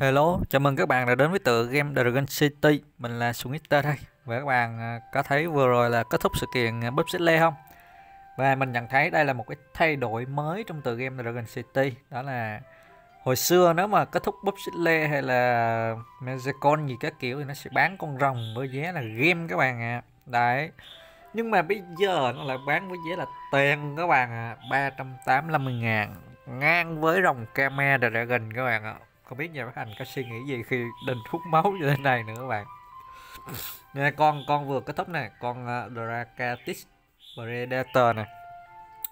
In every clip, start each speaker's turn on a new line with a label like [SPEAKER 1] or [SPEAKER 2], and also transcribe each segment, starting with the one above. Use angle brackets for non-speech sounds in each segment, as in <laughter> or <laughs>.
[SPEAKER 1] Hello, chào mừng các bạn đã đến với tựa game Dragon City. Mình là Sunita đây. Và các bạn à, có thấy vừa rồi là kết thúc sự kiện à, Lê không? Và mình nhận thấy đây là một cái thay đổi mới trong tựa game Dragon City. Đó là hồi xưa nếu mà kết thúc Búp Lê hay là Megacon gì các kiểu thì nó sẽ bán con rồng với giá là game các bạn ạ. À. Đấy. Nhưng mà bây giờ nó lại bán với giá là tiền các bạn ạ. À. 385 ngàn ngang với rồng Kame Dragon các bạn ạ. À không biết nhà bác hành có suy nghĩ gì khi đình hút máu như thế này nữa các bạn. Nè con con vừa kết thúc nè con uh, Dracatis Predator nè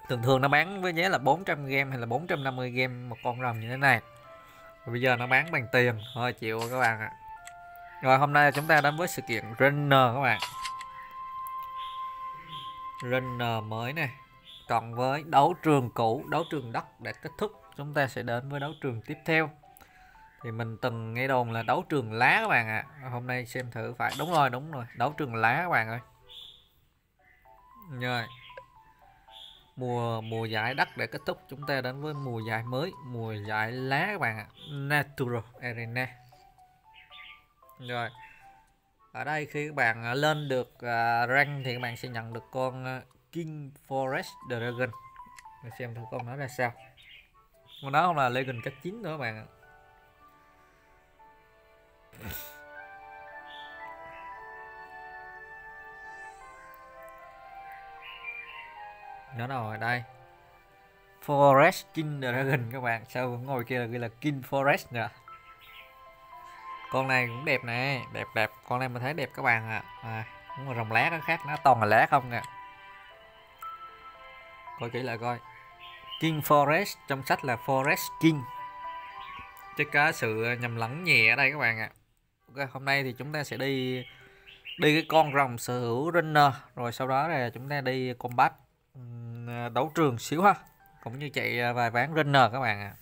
[SPEAKER 1] thường thường nó bán với giá là 400 game hay là 450 game một con rồng như thế này. Và bây giờ nó bán bằng tiền. Thôi chịu các bạn ạ. Rồi hôm nay chúng ta đến với sự kiện Runner các bạn. Runner mới này. Còn với đấu trường cũ đấu trường đất để kết thúc chúng ta sẽ đến với đấu trường tiếp theo thì mình từng nghe đồn là đấu trường lá các bạn ạ. À. hôm nay xem thử phải đúng rồi đúng rồi. Đấu trường lá các bạn ơi. Rồi. Mùa mùa giải đất để kết thúc chúng ta đến với mùa giải mới mùa giải lá các bạn ạ. À. natural arena. Rồi. Ở đây khi các bạn à, lên được uh, rank thì các bạn sẽ nhận được con uh, king forest dragon. Để xem thử con nó ra sao. Con đó không là legend cấp 9 nữa các bạn ạ. à. Đâu rồi đây. Forest King Dragon các bạn. Sao ngồi kia là ghi là King Forest nè con này cũng đẹp nè. Đẹp đẹp. Con này mình thấy đẹp các bạn ạ. À. à, cũng là rồng lá nó khác. Nó toàn là lá không nè. Coi kỹ lại coi. King Forest trong sách là Forest King. Chứ có sự nhầm lẫn nhẹ ở đây các bạn ạ. À. Ok, hôm nay thì chúng ta sẽ đi đi cái con rồng sở hữu runner. Rồi sau đó là chúng ta đi combat. Ờ, đấu trường xíu ha cũng như chạy ờ, vài ván runner các bạn ạ à.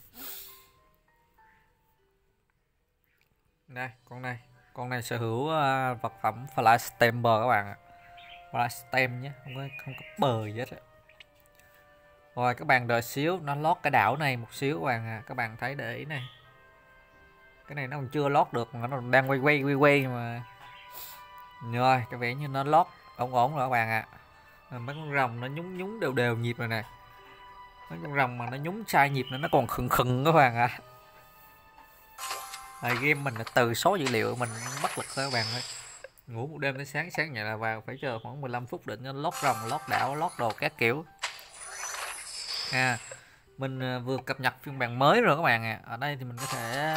[SPEAKER 1] đây, con này con này sở hữu ờ, vật phẩm flash bờ các bạn ạ flash stem nhé, không có không có bờ gì hết á rồi, các bạn đợi xíu, nó lót cái đảo này một xíu các bạn à. các bạn thấy để ý này cái này nó còn chưa lót được, mà nó đang quay quay quay quay mà rồi, cái vẻ như nó lót ổn ổn rồi các bạn ạ à. À, mấy con rồng nó nhúng nhúng đều đều nhịp rồi nè mấy con rồng mà nó nhúng sai nhịp nữa nó còn khừng khừng các bạn ạ à. game mình là từ số dữ liệu mình bất lực thôi các bạn ơi ngủ một đêm tới sáng sáng vậy là vào, phải chờ khoảng 15 phút định nó lót rồng, lót đảo, lót đồ các kiểu à mình à, vừa cập nhật phiên bản mới rồi các bạn ạ à. ở đây thì mình có thể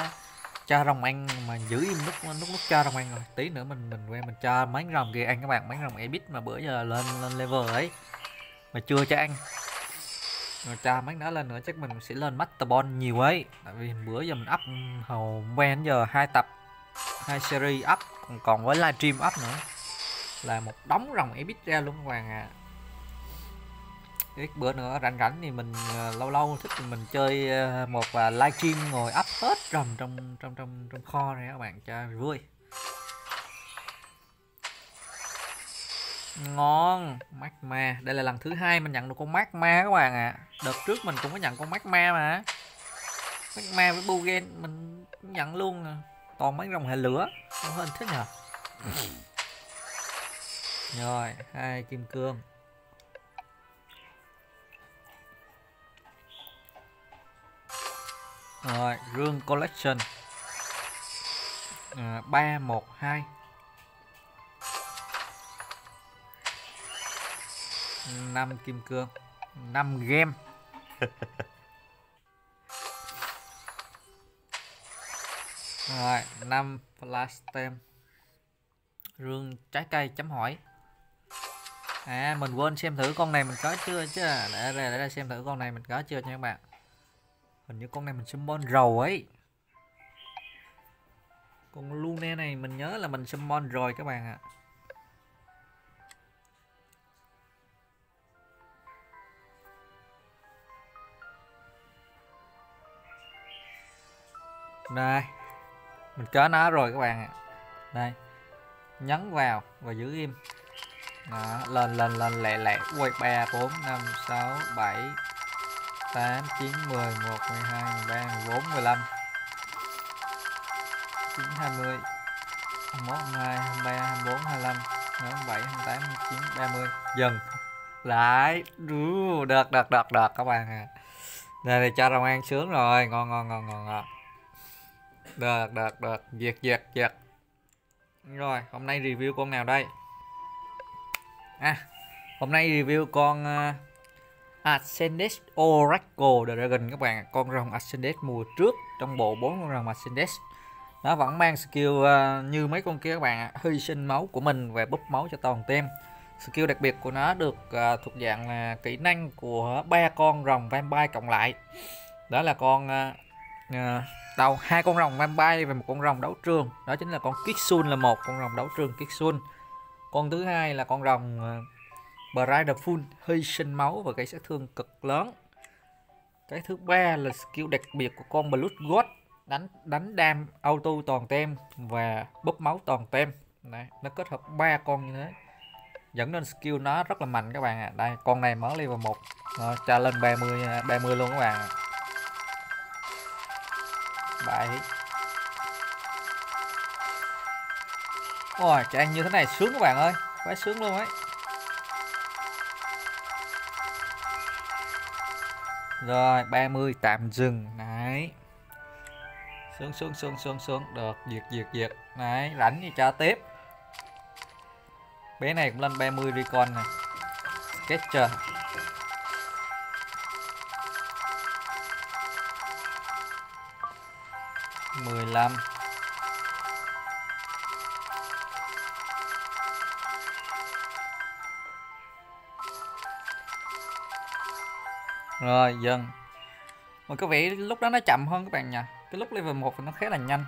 [SPEAKER 1] cho rồng ăn mà giữ im lúc lúc lúc cho rồng ăn rồi. Tí nữa mình mình quen mình cho mấy rồng kia ăn các bạn. Mấy rồng ebit mà bữa giờ lên lên level ấy, mà chưa cho ăn. Rồi cho mấy đó lên nữa, chắc mình sẽ lên master ball nhiều ấy. Tại vì bữa giờ mình up hầu quen giờ hai tập, hai series up. Còn còn với livestream up nữa. Là một đống rồng ebit ra luôn các bạn à ít bữa nữa rảnh rảnh thì mình ờ, lâu lâu thích thì mình chơi ờ, một và livestream ngồi up hết rầm trong trong trong trong kho này các bạn, cho vui. Ngon, magma. Đây là lần thứ hai mình nhận được con magma các bạn ạ. À. đợt trước mình cũng có nhận con magma mà. Magma với bugen mình nhận luôn à. toàn mấy rồng hệ lửa, không hơn thích nhờ rồi, hai kim cương. Rồi, Rương Collection. À, 312 5 kim cương. 5 game. <laughs> Rồi, 5 flash stem. Rương trái cây chấm hỏi. À, mình quên xem thử con này mình có chưa chứ? Để ra, để ra xem thử con này mình có chưa nha các bạn hình như con này mình summon rầu ấy con Luna này mình nhớ là mình summon rồi các bạn ạ à. đây mình có nó rồi các bạn ạ à. đây nhấn vào và giữ im đó, lên lên lên lẹ lẹ quay ba bốn năm sáu bảy 8, 9, 10, 11, 12, 13, 14, 15 9 20 21 22 23 24 25 27 28 29 30 dần lại. Đợt đợt đợt đợt các bạn à đây thì cho rồng ăn sướng rồi. Ngon ngon ngon ngon ngon. Đợt đợt đợt. Duyệt duyệt duyệt rồi hôm nay review con nào đây? À hôm nay review con uh, Ascendes Oracle Dragon. Các bạn con rồng Ascendes mùa trước trong bộ bốn con rồng Ascendes nó vẫn mang skill uh, như mấy con kia các bạn hy sinh máu của mình và búp máu cho toàn team. Skill đặc biệt của nó được uh, thuộc dạng là kỹ năng của ba con rồng vampire cộng lại. Đó là con uh, uh, đầu hai con rồng vampire và một con rồng đấu trường. Đó chính là con Kixun là một con rồng đấu trường Kixun. Con thứ hai là con rồng uh, Brider Full hy sinh máu và gây sát thương cực lớn. Cái thứ ba là skill đặc biệt của con Blood God đánh đánh đam auto toàn tem và bóp máu toàn tem. Đấy, nó kết hợp ba con như thế. Dẫn đến skill nó rất là mạnh các bạn ạ. À. đây con này mở level 1 rồi, cho lên 30 30 luôn các bạn bảy ôi chạy như thế này sướng các bạn ơi. Quá sướng luôn ấy. Rồi 30 tạm dừng. Đấy. Xuống xuống xuống xuống xuống. Được, diệt diệt diệt. Đấy, rảnh thì cho tiếp. Bé này cũng lên 30 recon này sketcher mười lăm. Rồi dần mà có vẻ lúc đó nó chậm hơn các bạn nha cái lúc level 1 thì nó khá là nhanh.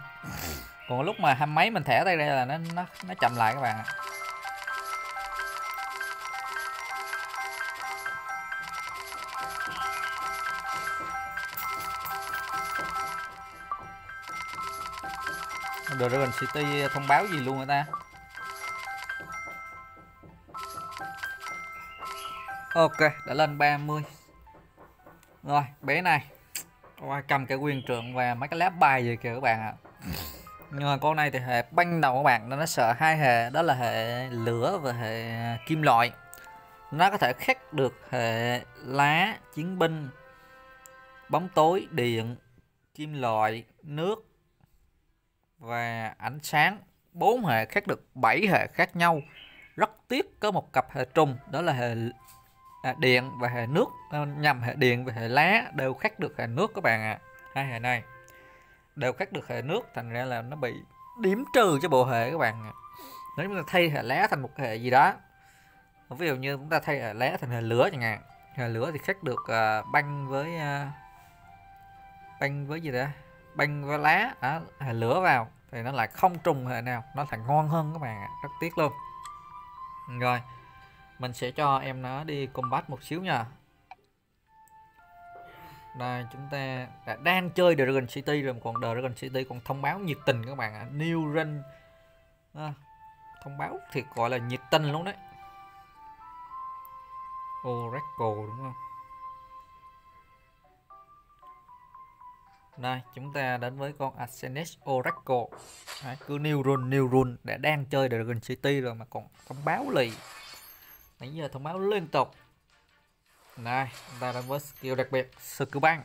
[SPEAKER 1] Còn lúc mà hai mấy mình thẻ tay ra là nó nó nó chậm lại các bạn ạ. Dragon City thông báo gì luôn người ta? Ok, đã lên 30 rồi, bé này. Qua cầm cái quyền trượng và mấy cái lá bài gì kìa các bạn ạ. Nhưng mà con này thì hệ banh đầu các bạn nó sợ hai hệ, đó là hệ lửa và hệ kim loại. Nó có thể khắc được hệ lá, chiến binh, bóng tối, điện, kim loại, nước và ánh sáng. Bốn hệ khác được 7 hệ khác nhau. Rất tiếc có một cặp hệ trùng, đó là hệ À, điện và hệ nước à, nhằm hệ điện và hệ lá đều khác được hệ nước các bạn ạ à. hai hệ này đều khác được hệ nước thành ra là nó bị điểm trừ cho bộ hệ các bạn à. nếu chúng ta thay hệ lá thành một hệ gì đó ví dụ như chúng ta thay hệ lá thành hệ lửa chẳng hạn hệ lửa thì khác được uh, băng với uh, băng với gì đó băng với lá đó, hệ lửa vào thì nó lại không trùng hệ nào nó thành ngon hơn các bạn ạ rất tiếc luôn rồi mình sẽ cho em nó đi combat một xíu nha đây chúng ta đã đang chơi Dragon City rồi còn Dragon City còn thông báo nhiệt tình các bạn ạ New Run à, thông báo thì gọi là nhiệt tình luôn đấy Oracle đúng không Đây, chúng ta đến với con Arsenis Oracle. Đấy, cứ new run, new run đã đang chơi Dragon City rồi mà còn thông báo lì. Nãy giờ thông báo liên tục. này chúng ta đang với skill đặc biệt, skill băng.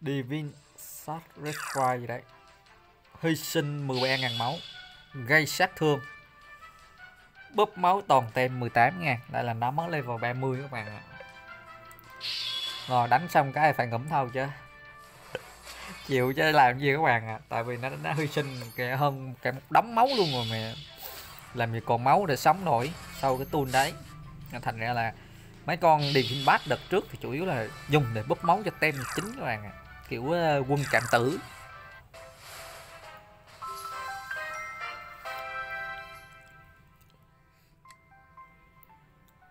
[SPEAKER 1] Divine Sacrifice gì đấy. Hy sinh 13.000 máu. Gây sát thương. Búp máu toàn tem 18.000 Đây là nó mới level 30 các bạn ạ. Rồi đánh xong cái phải ngẫm thâu chứ chịu chứ làm gì các bạn ạ à tại vì nó đã hy sinh kẻ hơn cả một đống máu luôn rồi mẹ làm gì còn máu để sống nổi sau cái tuôn đấy thành ra là mấy con điền phim bát đợt trước thì chủ yếu là dùng để bóp máu cho tem chính các bạn ạ. Kiểu uh, quân cạn tử.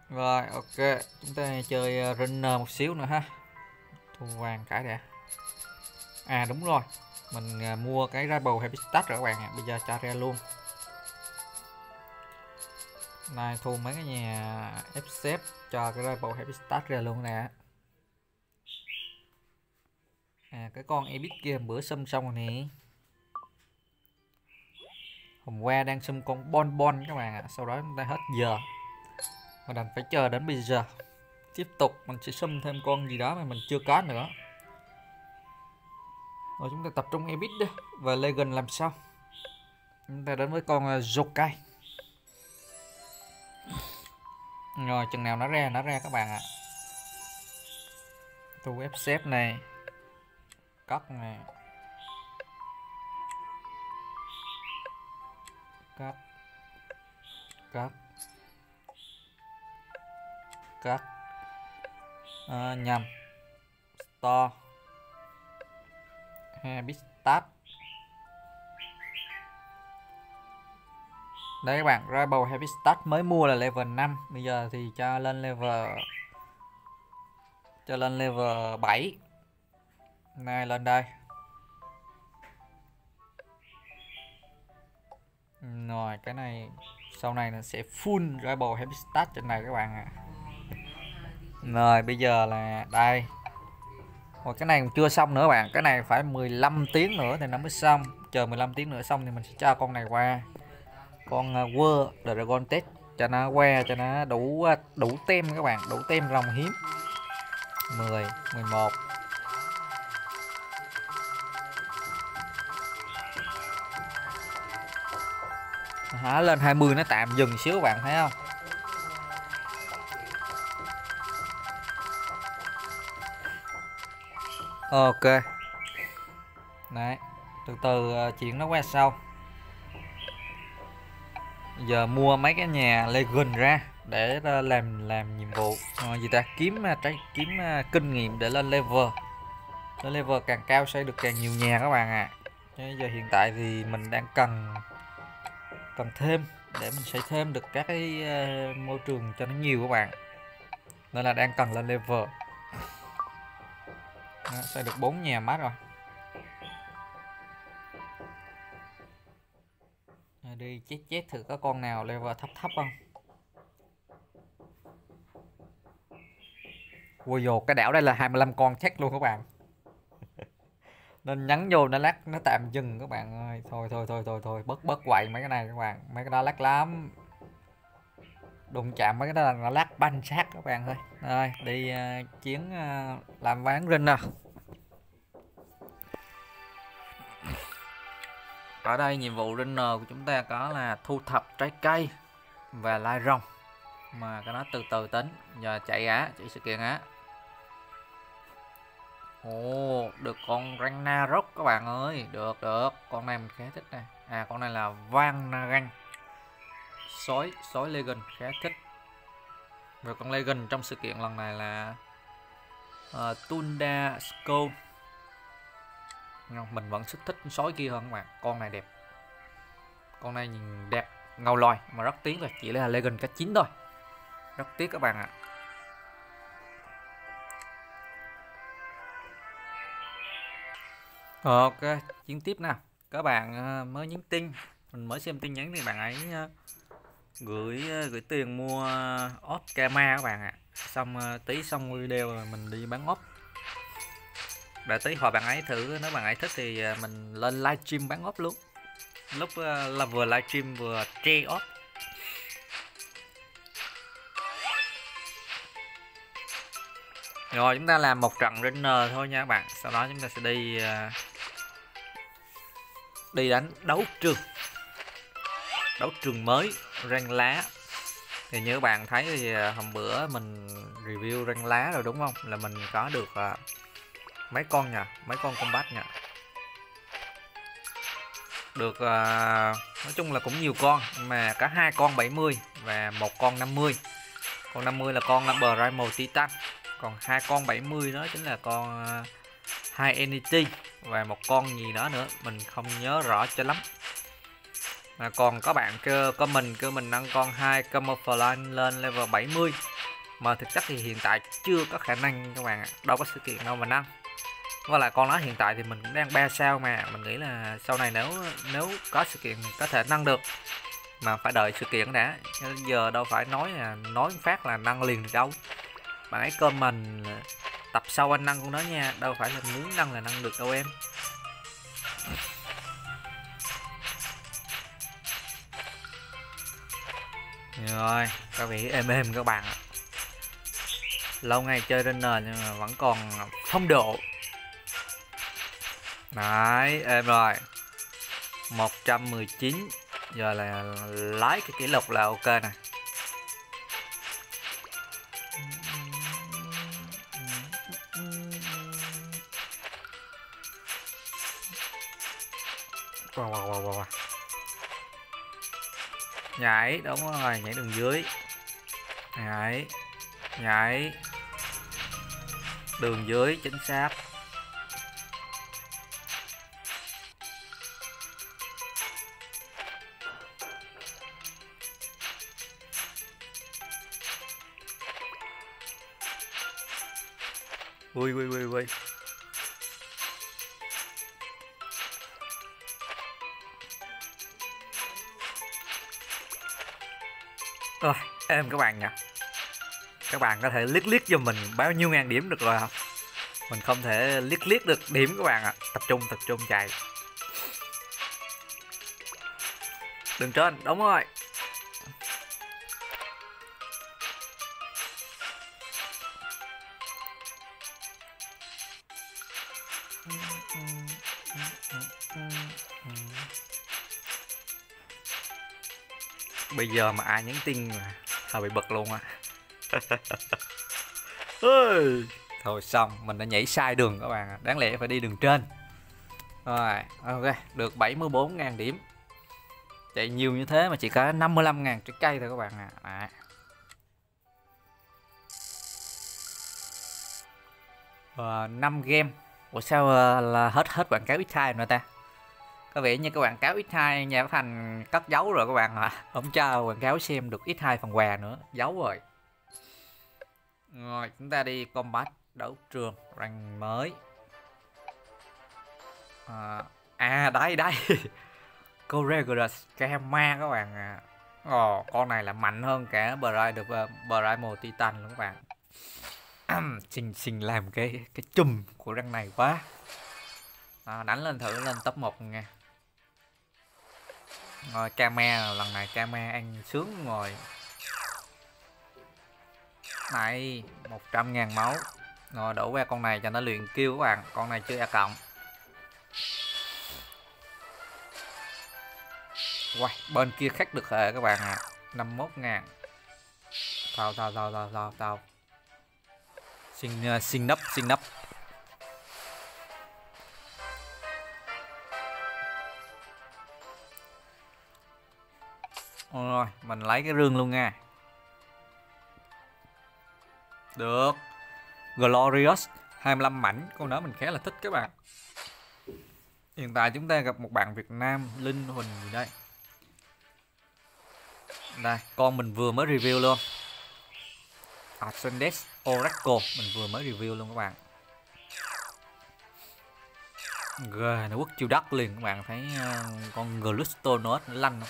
[SPEAKER 1] Rồi ok. Chúng ta chơi ờ, uh, runner ờ, một xíu nữa ha. Thu vàng cái đã. À đúng rồi. Mình mua cái Rebel Habitat rồi các bạn ạ. Bây giờ cho ra luôn này thu mấy cái nhà FCF cho cái level happy start ra luôn nè. À cái con ebit kia bữa xâm xong rồi nè. Hôm qua đang xâm con bon bon các bạn ạ sau đó chúng ta hết giờ. Mà đành phải chờ đến bây giờ. Tiếp tục mình sẽ xâm thêm con gì đó mà mình chưa có nữa. Rồi chúng ta tập trung Ebit đi và Legend làm sao? Chúng ta đến với con à, uh, Jokai rồi chừng nào nó ra nó ra các bạn ạ. Tu web xếp này. Cắt này. Cắt. Cắt. Cắt. À, nhầm. Store. Start đây các bạn, Rebel Habitat mới mua là level 5 bây giờ thì cho lên level, cho lên level 7 này, lên đây. Rồi, cái này, sau này nó sẽ full Rebel Habitat trên này các bạn ạ. À. rồi, bây giờ là đây. Rồi cái này chưa xong nữa bạn. Cái này phải 15 tiếng nữa thì nó mới xong. Chờ 15 tiếng nữa xong thì mình sẽ cho con này qua con à, World Dragon Test, cho nó que, cho nó đủ à, đủ tem các bạn, đủ tem rồng hiếm. 10 11 hả, lên 20 nó tạm dừng xíu các bạn, thấy không? Ok. Đấy, từ từ à, chuyển nó qua sau giờ mua mấy cái nhà legend ra để ờ, làm làm nhiệm vụ. À, gì ta? Kiếm ờ, trái kiếm kinh nghiệm để lên level. Lên level càng cao sẽ được càng nhiều nhà các bạn ạ. À. giờ hiện tại thì mình đang cần cần thêm để mình sẽ thêm được các cái uh, môi trường cho nó nhiều các bạn. Nên là đang cần lên level. Đó, sẽ được 4 nhà mát rồi. Đi chết chết thử có con nào level thấp thấp không? Ui dồ cái đảo đây là 25 con chắc luôn các bạn. <laughs> Nên nhắn vô nó lắc nó tạm dừng các bạn ơi. Thôi thôi thôi thôi thôi bớt bớt quậy mấy cái này các bạn. Mấy cái đó lắc lắm. Đụng chạm mấy cái đó là nó lắc banh sát các bạn ơi. Rồi đi uh, chiến uh, làm ván rinh nào ở đây nhiệm vụ runner của chúng ta có là thu thập trái cây và lai rong mà cái nó từ từ tính giờ chạy á chạy sự kiện á Ồ, được con Ragnarok các bạn ơi. Được, được. Con này mình khá thích này. À, con này là Vanagan. Sói, sói Legend khá thích. Rồi con Legend trong sự kiện lần này là ờ, uh, Tunda Skull. Mình vẫn thích thích sói kia hơn các bạn. Con này đẹp. Con này nhìn đẹp, ngầu loài mà rất tiếc là chỉ là Legend cách chín thôi. Rất tiếc các bạn ạ. À. Ok, chiến tiếp nào. Các bạn ờ, mới nhắn tin, mình mới xem tin nhắn thì bạn ấy ờ, gửi ờ, gửi tiền mua ốp Kama các bạn ạ. À. Xong tí xong video rồi mình đi bán ốp. Để tí hồi bạn ấy thử nếu bạn ấy thích thì à, mình lên livestream bán ốp luôn. Lúc à, là vừa livestream vừa tre ốp. Rồi chúng ta làm một trận runner thôi nha các bạn. Sau đó chúng ta sẽ đi à, đi đánh đấu trường đấu trường mới răng lá thì như các bạn thấy thì hôm bữa mình review răng lá rồi đúng không là mình có được uh, mấy con nha mấy con combat nha được uh, nói chung là cũng nhiều con mà cả hai con 70 và một con 50 con 50 là con là Primal Titan còn hai con 70 đó chính là con à, uh, hai entity và một con gì đó nữa mình không nhớ rõ cho lắm. Mà còn có bạn cơ, có mình cơ mình nâng con hai camouflage lên level 70 mà thực chất thì hiện tại chưa có khả năng các bạn ạ đâu có sự kiện đâu mà nâng và lại con nó hiện tại thì mình cũng đang ba sao mà, mình nghĩ là sau này nếu nếu có sự kiện có thể nâng được. Mà phải đợi sự kiện đã, giờ đâu phải nói là, nói phát là nâng liền được đâu. Bạn ấy comment tập sau anh nâng con đó nha, đâu phải là muốn nâng là nâng được đâu em. Rồi, các vị êm êm các bạn lâu ngày chơi trên nền nhưng mà vẫn còn phong độ đấy êm rồi. 119 giờ là lái cái kỷ lục là ok này wow, wow, wow, wow. nhảy đúng rồi nhảy đường dưới. Nhảy nhảy. Đường dưới chính xác rồi em các bạn nha các bạn có thể liếc liếc cho mình bao nhiêu ngàn điểm được rồi không? Mình không thể liếc liếc được điểm các bạn ạ. À. tập trung tập trung chạy. Đường trên đúng rồi. Bây giờ mà ai nhắn tin là hơi bị bực luôn á. <laughs> Thôi xong mình đã nhảy sai đường các bạn đáng lẽ phải đi đường trên. Rồi ok được 74.000 điểm. Chạy nhiều như thế mà chỉ có 55.000 trái cây thôi các bạn à, à. Và 5 game. Ủa sao uh, là hết hết quảng cáo ít time nữa ta có vẻ như cái quảng cáo X2 nhà phát hành cất giấu rồi các bạn ạ. À. không cho quảng cáo xem được X2 phần quà nữa giấu rồi. Rồi chúng ta đi combat đấu trường rank mới. À, à đây đây. <laughs> Corregulus Kama các bạn à Ồ, con này là mạnh hơn cả Bride được uh, Primal Titan luôn các bạn. <clears throat> Xin xin làm cái cái chùm của răng này quá. À, đánh lên thử lên top 1 nha rồi Kame lần này Kame ăn sướng rồi. Này 100 ngàn máu. Rồi đổ qua con này cho nó luyện kêu các bạn. Con này chưa e cộng. Wow, bên kia khác được hệ các bạn ạ. à. 51 ngàn. Tao tao tao tao tao tao Xin uh, xin nấp xin nấp. Rồi mình lấy cái rương luôn nha. Được. Glorious 25 mảnh. Con đó mình khá là thích các bạn. Hiện tại chúng ta gặp một bạn Việt Nam Linh Huỳnh gì đây? Đây con mình vừa mới review luôn. Ascendex Oracle mình vừa mới review luôn các bạn. Gà nó quất chiêu đất liền các bạn. Thấy uh, con Glustonos nó lanh không?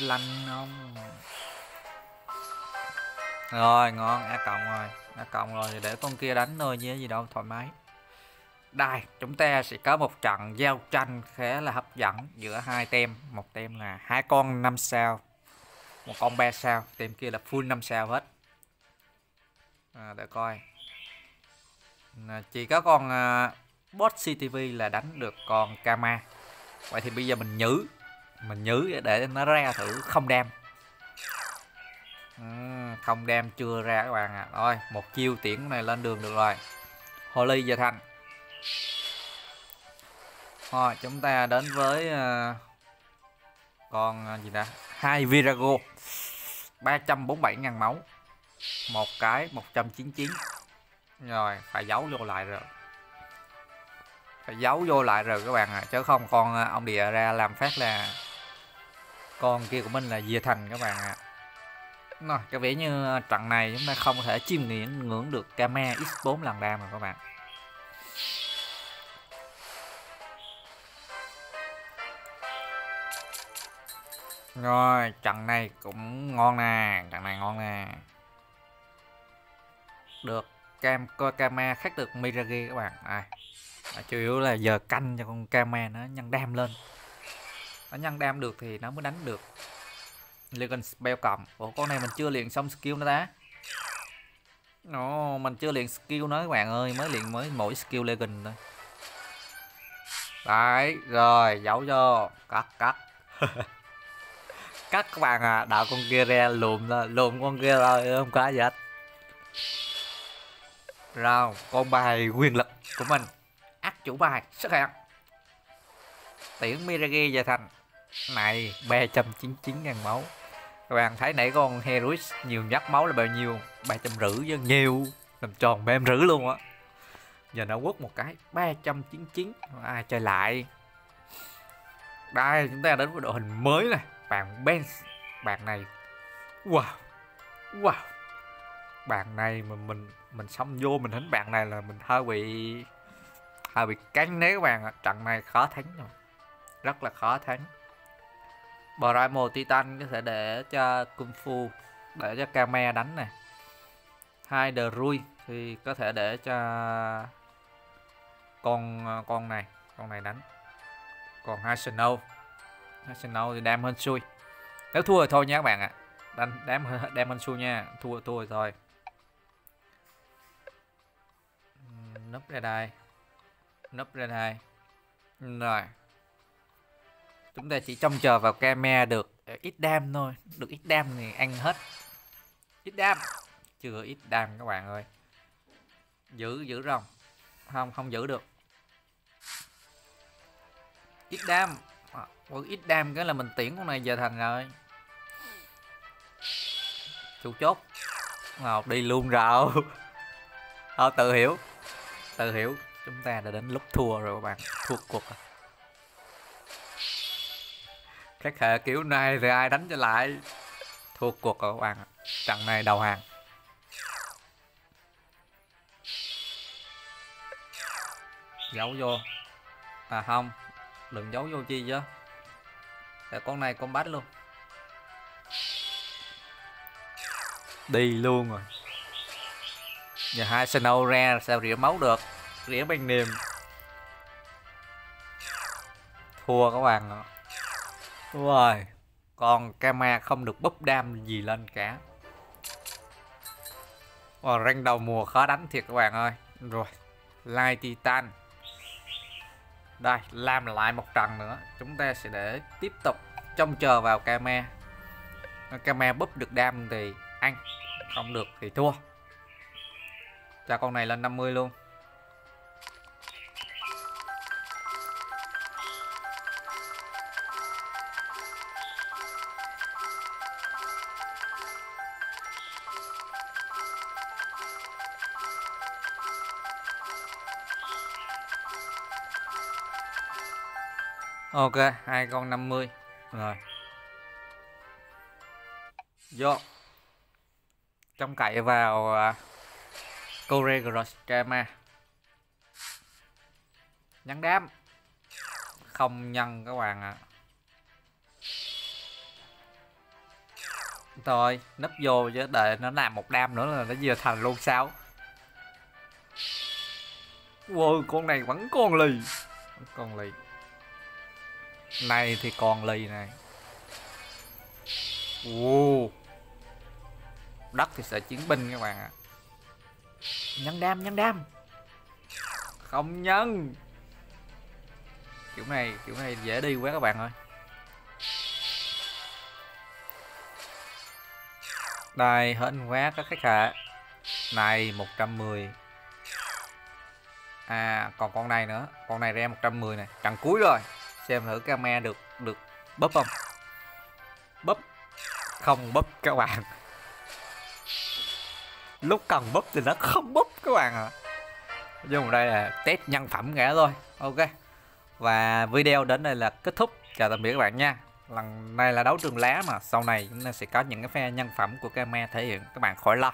[SPEAKER 1] Lanh không? Rồi ngon a cộng rồi. A cộng rồi để con kia đánh thôi nhé gì đâu thoải mái. Đây chúng ta sẽ có một trận giao tranh khá là hấp dẫn giữa hai tem một tem là hai con 5 sao một con 3 sao. Tem kia là full 5 sao hết. À, để coi. À, chỉ có con à, uh, bot CTV là đánh được con Kama. Vậy thì bây giờ mình nhử mình nhứ để nó ra thử không đem. Ừ, không đem chưa ra các bạn à rồi một chiêu tiễn này lên đường được rồi. Hồ ly giờ thành. Rồi chúng ta đến với uh, con à, gì đã hai virago. 347 ngàn máu. Một cái 199 rồi phải giấu vô lại rồi. Phải giấu vô lại rồi các bạn à chứ không con ông địa ra làm phát là con kia của mình là Dìa Thành các bạn ạ. À. Rồi, có vẻ như ờ, trận này chúng ta không thể chiêm ngưỡng ngưỡng được Kame X4 lần đam rồi các bạn. Rồi, trận này cũng ngon nè, trận này ngon nè. Được, cam coi Kame khác được Mirage các bạn. À, Chủ yếu là giờ canh cho con Kame nó nhân đam lên nó nhân đam được thì nó mới đánh được. Legion spell cộng Ủa con này mình chưa luyện xong skill nữa ta? Ồ, mình chưa luyện skill nữa các bạn ơi. Mới luyện mới mỗi skill Legion thôi. Đấy, rồi, giấu vô. Cắt, cắt. <laughs> Cắt các bạn à, đạo con kia ra lùm ra Lùm con kia rồi, không có gì hết. Rồi, con bài quyền lực của mình. Ác chủ bài, xuất hiện. Tiễn Mirage về thành. Này, 399 ngàn máu. Các bạn thấy nãy con Herois nhiều nhất máu là bao nhiêu ba trăm rưỡi chứ nhiều. Làm tròn ba em rưỡi luôn á. Giờ nó quất một cái 399 ai chơi lại? Đây chúng ta đến với đội hình mới này. Bạn Benz bạn này. Wow wow. Bạn này mà mình mình xong vô mình đánh bạn này là mình hơi bị hơi bị cắn nếu các bạn ạ. Trận này khó thắng rồi. Rất là khó thắng. Primal Titan có thể để cho Kung Fu, để cho Kame đánh này hai The Rui thì có thể để cho con con này con này đánh. Còn hai Snow hai Snow thì đem hơn xui nếu thua rồi thôi nha các bạn ạ. À. đánh đám đem hơn xui nha, thua thua rồi thôi. Nấp ra đây. Nấp ra đây. Rồi chúng ta chỉ trông chờ vào camera được ờ, ít đam thôi. Được ít đam thì ăn hết. Ít đam. Chưa ít đam các bạn ơi. Giữ giữ rồng. Không không giữ được. Ít đam. À, ít đam cái là mình tiễn con này về thành rồi. Chủ chốt. Ngọc đi luôn rồi thôi ờ, tự hiểu. Tự hiểu. Chúng ta đã đến lúc thua rồi các bạn. Thua cuộc rồi các hệ kiểu này thì ai đánh cho lại? Thua cuộc rồi các bạn trận này đầu hàng. Giấu vô. À không. Đừng giấu vô chi chứ. Để con này con bắt luôn. Đi luôn rồi. Giờ hai snow ra sao rỉa máu được? Rỉa bằng niềm. Thua các bạn Đúng rồi. Còn Kama không được búp đam gì lên cả. Ồ, rank đầu mùa khó đánh thiệt các bạn ơi. Rồi Light Titan. Đây làm lại một trận nữa. Chúng ta sẽ để tiếp tục trông chờ vào Kama. Kama búp được đam thì ăn Không được thì thua. Cho con này lên 50 luôn. Ok, hai con 50 Rồi. Vô. Trong cậy vào à, uh, Corregros Kama Nhắn đám Không nhân các bạn ạ. À. Thôi, nấp vô chứ để nó làm một đam nữa là nó vừa thành luôn sao? Wow, con này vẫn còn lì. Vẫn còn lì này thì còn lì này. Wow. Đất thì sẽ chiến binh các bạn ạ. À. Nhân đam, nhân đam. Không nhân. Kiểu này, kiểu này dễ đi quá các bạn ơi. Đây, hết quá các khách hạ. Này, 110 À, còn con này nữa. Con này ra 110 này. Trận cuối rồi xem thử camera được được bóp không? Bóp. Không bóp các bạn. Lúc cần bóp thì nó không bóp các bạn ạ. À. dùng đây là test nhân phẩm cả thôi. Ok. Và video đến đây là kết thúc. Chào tạm biệt các bạn nha. Lần này là đấu trường lá mà. Sau này chúng ta sẽ có những cái phe nhân phẩm của camera thể hiện. Các bạn khỏi lo.